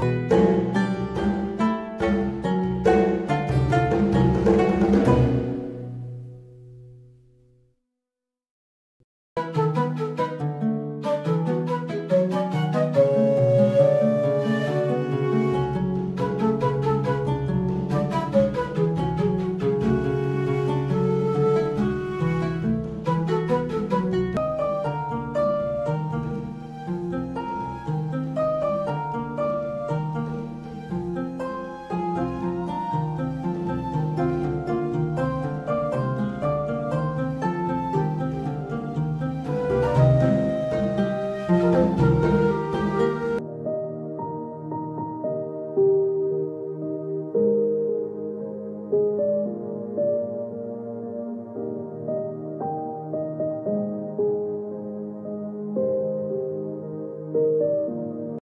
Bye.